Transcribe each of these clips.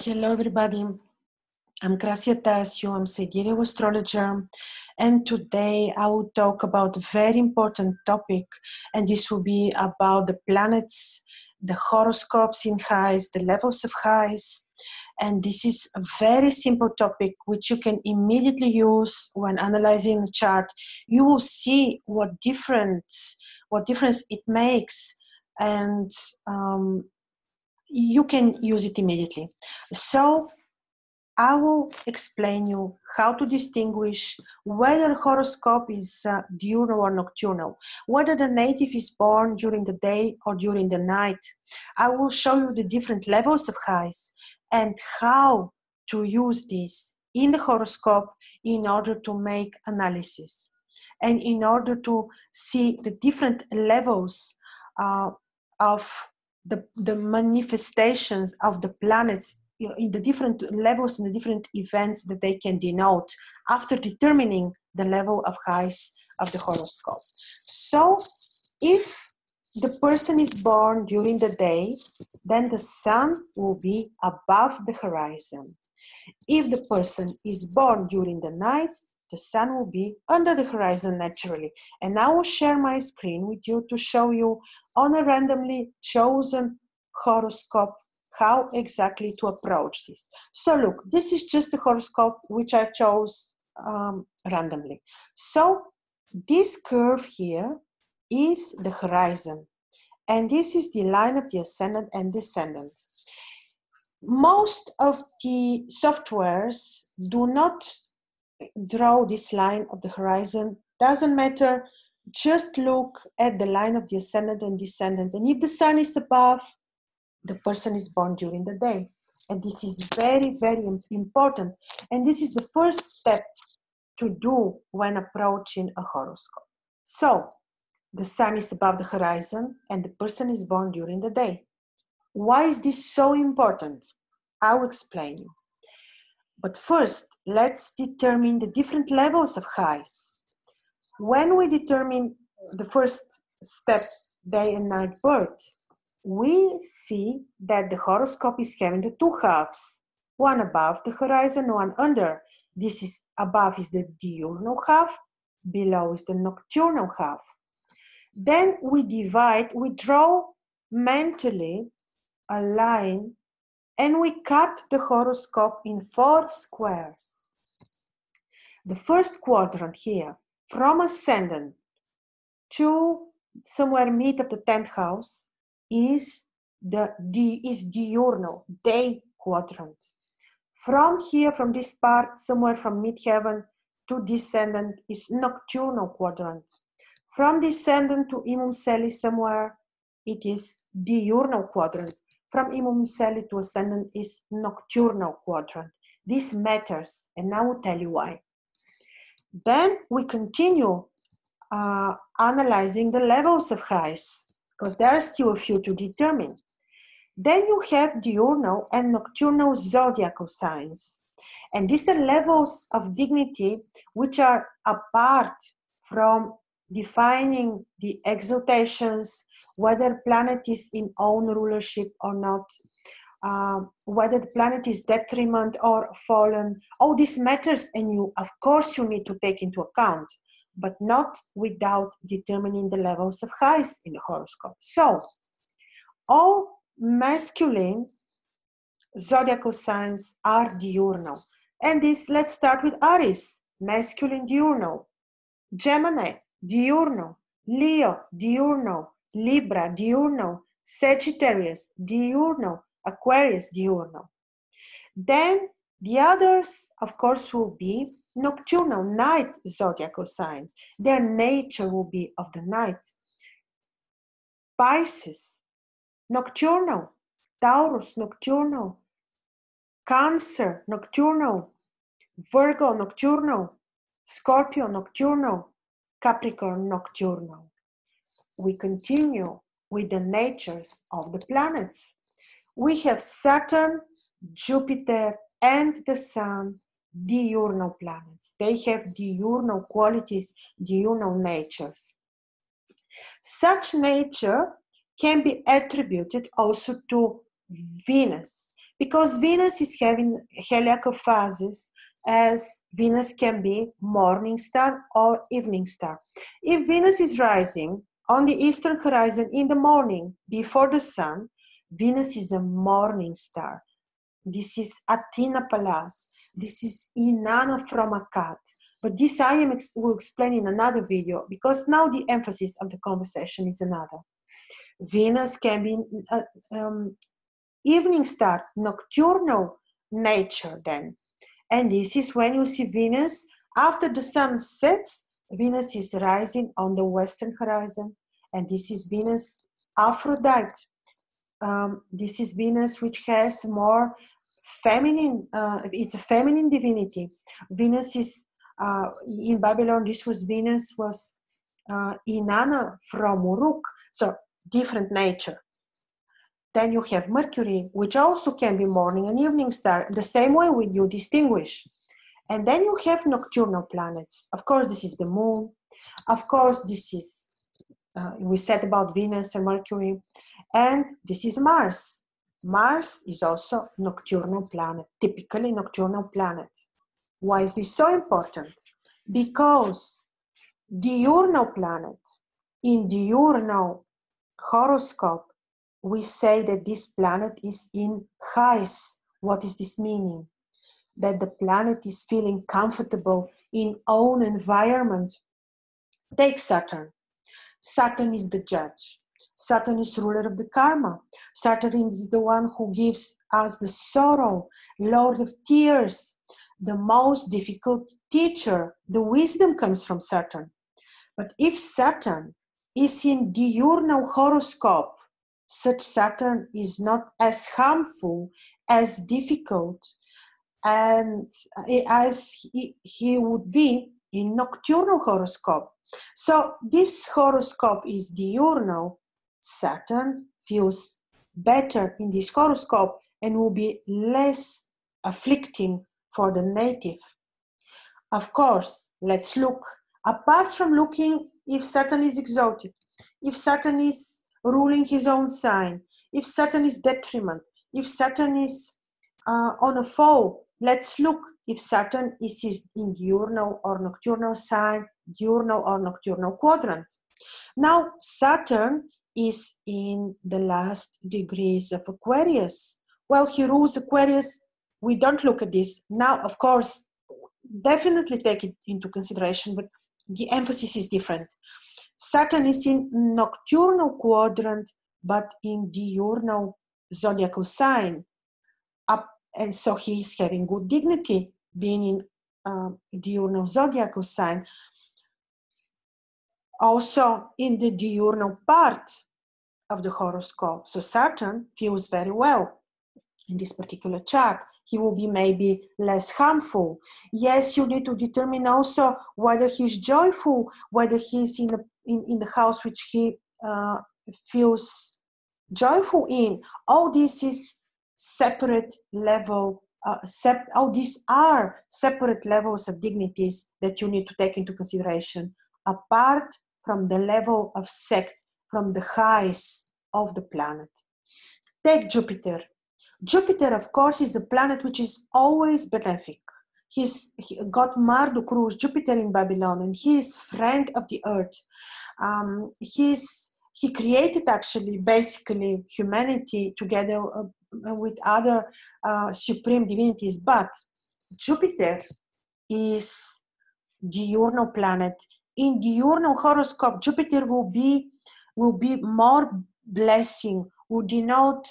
Hello, everybody. I'm Krasi Attasio. I'm sidereal astrologer, and today I will talk about a very important topic, and this will be about the planets, the horoscopes in hayz, the levels of hayz, and this is a very simple topic which you can immediately use when analyzing the chart. You will see what difference what difference it makes, and um, you can use it immediately. So I will explain you how to distinguish whether horoscope is uh, diurnal or nocturnal, whether the native is born during the day or during the night. I will show you the different levels of hayz and how to use this in the horoscope in order to make analysis and in order to see the different levels uh, of the, the manifestations of the planets in the different levels and the different events that they can denote after determining the level of hayz of the horoscope. So, if the person is born during the day, then the sun will be above the horizon. If the person is born during the night, the sun will be under the horizon naturally. And I will share my screen with you to show you on a randomly chosen horoscope how exactly to approach this. So look, this is just a horoscope which I chose um, randomly. So this curve here is the horizon. And this is the line of the ascendant and descendant. Most of the softwares do not draw this line of the horizon. Doesn't matter, just look at the line of the ascendant and descendant. And if the sun is above, the person is born during the day. And this is very, very important. And this is the first step to do when approaching a horoscope. So, the sun is above the horizon and the person is born during the day. Why is this so important? I'll explain you. But first, let's determine the different levels of hayz. When we determine the first step, day and night birth, we see that the horoscope is having the two halves, one above the horizon, one under. This is above is the diurnal half, below is the nocturnal half. Then we divide, we draw mentally a line and we cut the horoscope in four squares. The first quadrant here, from ascendant to somewhere mid of the 10th house, is the is diurnal, day quadrant. From here, from this part, somewhere from midheaven to descendant is nocturnal quadrant. From descendant to Imum Coeli somewhere, it is diurnal quadrant. From Imum Coeli to ascendant is nocturnal quadrant. This matters, and I will tell you why. Then we continue uh, analyzing the levels of hayz because there are still a few to determine. Then you have diurnal and nocturnal zodiacal signs. And these are levels of dignity which are apart from defining the exaltations, whether planet is in own rulership or not, uh, whether the planet is detriment or fallen. All these matters, and you, of course, you need to take into account but not without determining the levels of hayz in the horoscope. So, all masculine zodiacal signs are diurnal. And this, let's start with Aries, masculine diurnal, Gemini, diurnal, Leo, diurno, Libra, diurno, Sagittarius, diurno, Aquarius, diurno. Then the others, of course, will be nocturnal, night zodiacal signs. Their nature will be of the night. Pisces, nocturnal. Taurus, nocturnal. Cancer, nocturnal. Virgo, nocturnal. Scorpio, nocturnal. Capricorn, nocturnal. We continue with the natures of the planets. We have Saturn, Jupiter, and the sun diurnal planets. They have diurnal qualities, diurnal natures. Such nature can be attributed also to Venus, because Venus is having heliacal phases as Venus can be morning star or evening star. If Venus is rising on the eastern horizon in the morning before the sun, Venus is a morning star. This is Athena Pallas. This is Inanna from Akkad. But this I am ex- will explain in another video because now the emphasis of the conversation is another. Venus can be uh, um, evening star, nocturnal nature then. And this is when you see Venus after the sun sets, Venus is rising on the western horizon. And this is Venus Aphrodite. Um, this is Venus which has more feminine, uh, it's a feminine divinity. Venus is uh, in Babylon, this was Venus was uh, Inanna from Uruk, so different nature. Then you have Mercury, which also can be morning and evening star, the same way we you distinguish. And then you have nocturnal planets. Of course, this is the moon. Of course, this is, uh, we said about Venus and Mercury. And this is Mars. Mars is also nocturnal planet, typically nocturnal planet. Why is this so important? Because diurnal planet in diurnal horoscope, we say that this planet is in hayz. What is this meaning? That the planet is feeling comfortable in own environment. Take Saturn. Saturn is the judge. Saturn is ruler of the karma. Saturn is the one who gives us the sorrow, Lord of tears, the most difficult teacher. The wisdom comes from Saturn. But if Saturn is in diurnal horoscope, such Saturn is not as harmful, as difficult, and as he, he would be in nocturnal horoscope. So this horoscope is diurnal. Saturn feels better in this horoscope and will be less afflicting for the native. Of course, let's look. Apart from looking if Saturn is exalted, if Saturn is ruling his own sign, if Saturn is detriment, if Saturn is uh, on a fall, let's look if Saturn is in diurnal or nocturnal sign, diurnal or nocturnal quadrant. Now, Saturn is in the last degrees of Aquarius. Well, he rules Aquarius we don't look at this now of course definitely take it into consideration but the emphasis is different saturn is in nocturnal quadrant but in diurnal zodiacal sign. Up and so he is having good dignity being in uh, diurnal zodiacal sign. Also in the diurnal part of the horoscope so saturn feels very well in this particular chart. He will be maybe less harmful. Yes, you need to determine also whether he's joyful, whether he's in, a, in, in the house which he uh, feels joyful in. All this is separate level. Uh, sep- all these are separate levels of dignities that you need to take into consideration, apart from the level of sect, from the hayz of the planet. Take Jupiter. Jupiter, of course, is a planet which is always benefic. He's he got Marduk rules Jupiter in Babylon, and he is friend of the earth. Um, he's he created actually basically humanity together uh, with other uh, supreme divinities. But Jupiter is diurnal planet. In diurnal horoscope, Jupiter will be will be more blessing, will denote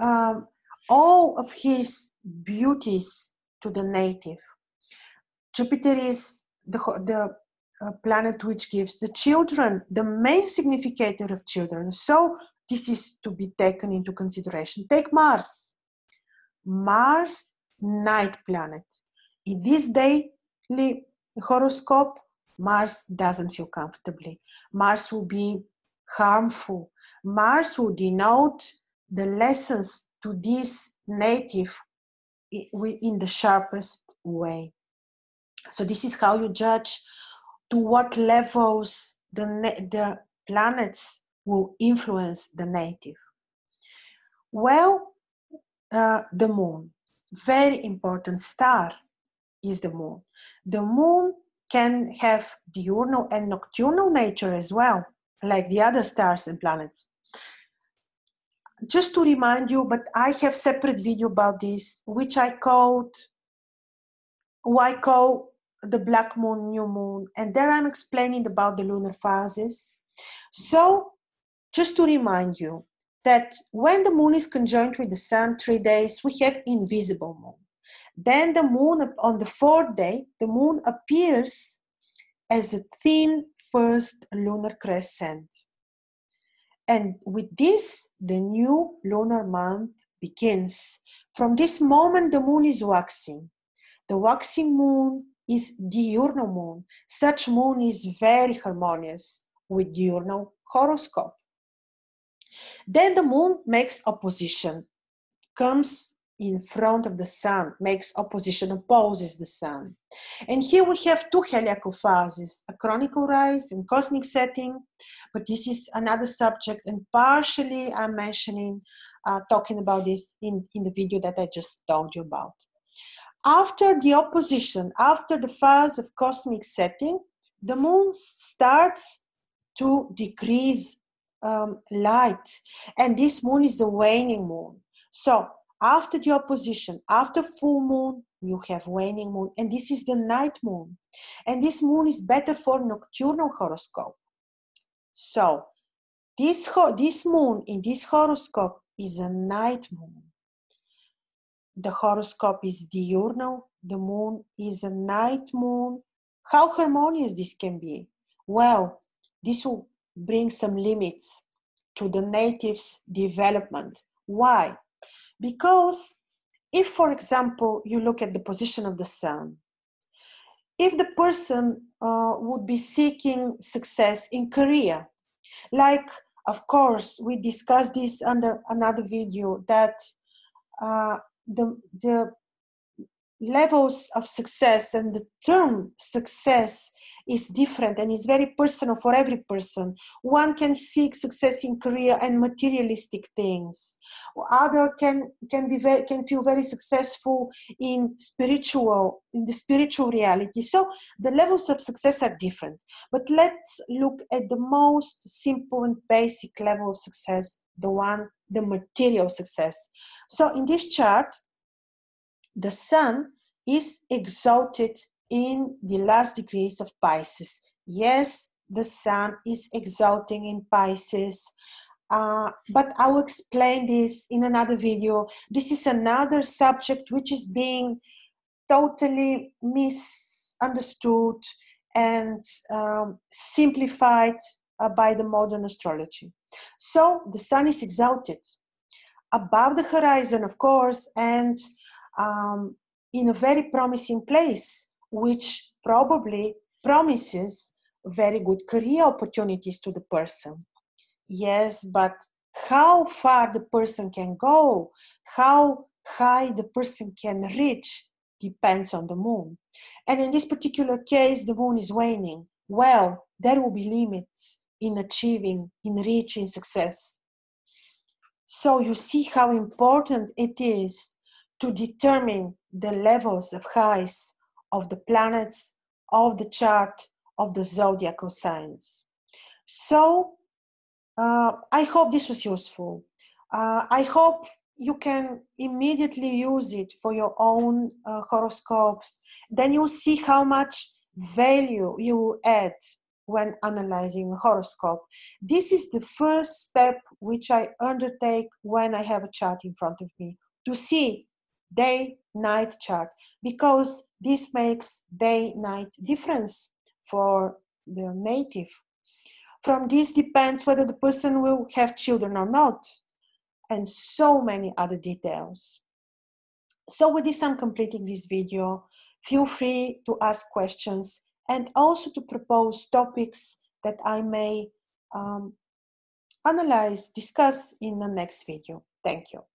um, all of his beauties to the native. Jupiter is the, the uh, planet which gives the children the main significator of children. So this is to be taken into consideration. Take Mars. Mars, night planet. In this daily horoscope, Mars doesn't feel comfortably. Mars will be harmful. Mars will denote the lessons to this native in the sharpest way. So this is how you judge to what levels the, the planets will influence the native. Well, uh, the moon. Very important star is the moon. The moon can have diurnal and nocturnal nature as well, like the other stars and planets. Just to remind you, but I have separate video about this, which I called why call the black moon new moon, and there I'm explaining about the lunar phases. So, just to remind you that when the moon is conjunct with the sun three days, we have invisible moon. Then the moon, on the fourth day, the moon appears as a thin first lunar crescent. And with this, the new lunar month begins. From this moment, the moon is waxing. The waxing moon is diurnal moon. Such moon is very harmonious with diurnal horoscope. Then the moon makes opposition, comes in front of the sun, makes opposition, opposes the sun. And here we have two heliacal phases, acronychal rise and cosmic setting, but this is another subject, and partially I'm mentioning, uh, talking about this in, in the video that I just told you about. After the opposition, after the phase of cosmic setting, the moon starts to decrease um, light, and this moon is the waning moon. So after the opposition, after full moon, you have waning moon, and this is the night moon. And this moon is better for nocturnal horoscope. So this, this moon in this horoscope is a night moon. The horoscope is diurnal, the moon is a night moon. How harmonious this can be? Well, this will bring some limits to the native's development. Why? Because if, for example, you look at the position of the sun, if the person uh, would be seeking success in career, like, of course, we discussed this under another video that uh, the, the levels of success and the term success is different and is very personal for every person. One can seek success in career and materialistic things. Other can can be very, can feel very successful in spiritual in the spiritual reality. So the levels of success are different. But let's look at the most simple and basic level of success, the one the material success. So in this chart, the sun is exalted in the last degrees of Pisces. Yes, the sun is exalting in Pisces. Uh, but I will explain this in another video. This is another subject which is being totally misunderstood and um, simplified uh, by the modern astrology. So the sun is exalted above the horizon, of course, and um, in a very promising place which probably promises very good career opportunities to the person. Yes, but how far the person can go, how high the person can reach, depends on the moon. And in this particular case, the moon is waning. Well, there will be limits in achieving, in reaching success. So you see how important it is to determine the levels of hayz of the planets, of the chart, of the zodiacal signs. So uh, I hope this was useful. Uh, I hope you can immediately use it for your own uh, horoscopes. Then you'll see how much value you add when analyzing a horoscope. This is the first step which I undertake when I have a chart in front of me to see day night chart because this makes day night difference for the native. From this depends whether the person will have children or not and so many other details. So with this i'm completing this video. Feel free to ask questions and also to propose topics that i may um, analyze discuss in the next video. Thank you